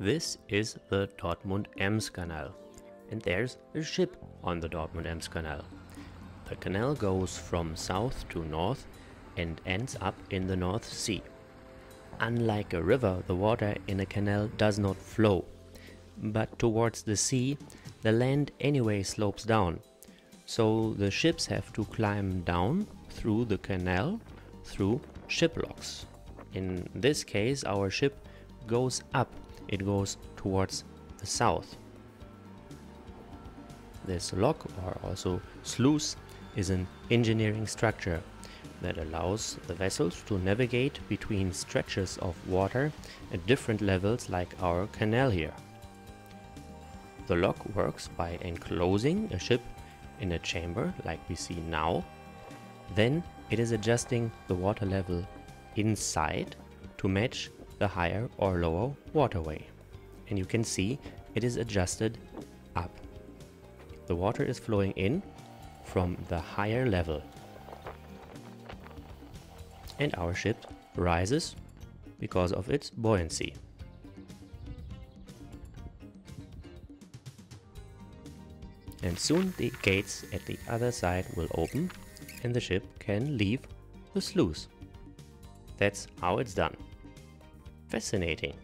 This is the Dortmund-Ems Canal and there's a ship on the Dortmund-Ems Canal. The canal goes from south to north and ends up in the North Sea. Unlike a river, the water in a canal does not flow, but towards the sea the land anyway slopes down, so the ships have to climb down through the canal through ship locks. In this case our ship goes up, it goes towards the south. This lock, or also sluice, is an engineering structure that allows the vessels to navigate between stretches of water at different levels like our canal here. The lock works by enclosing a ship in a chamber like we see now. Then it is adjusting the water level inside to match the higher or lower waterway. And you can see it is adjusted up. The water is flowing in from the higher level. And our ship rises because of its buoyancy. And soon the gates at the other side will open and the ship can leave the sluice. That's how it's done. Fascinating.